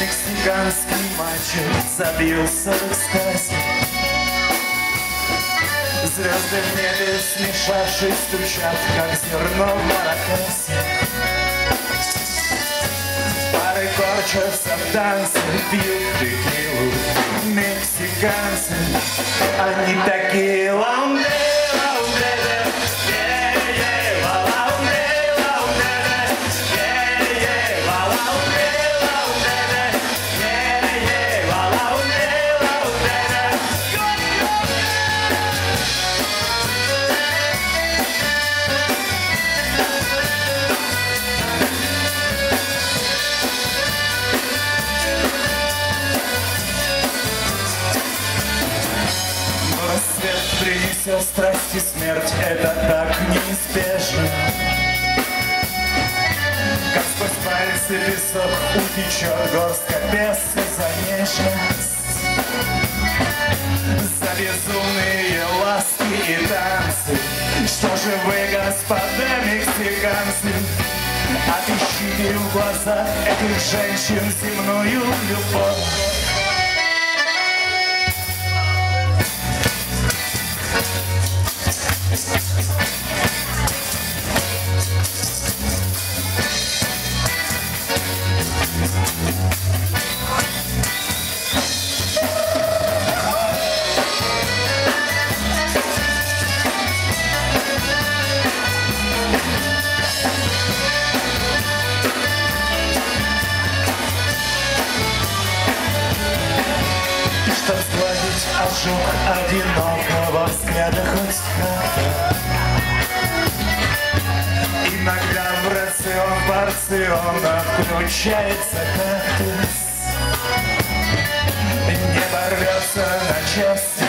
мексиканский мальчик забился в экстазе. Звезды в небе, смешавшись, стучат, как зерно в маракасе. Пары корчатся в танце, пьют текилу Мексиканцы, они такие ламбе, принесет страсть и смерть, это так неизбежно. Как сквозь пальцы песок утечет горстка песка за нежность. За безумные ласки и танцы. Что же вы, господа мексиканцы, Отыщите в глазах этих женщин земную любовь. Кружок одинокого взгляда хоть как Иногда в рацион порциона включается кактус Небо рвется на части.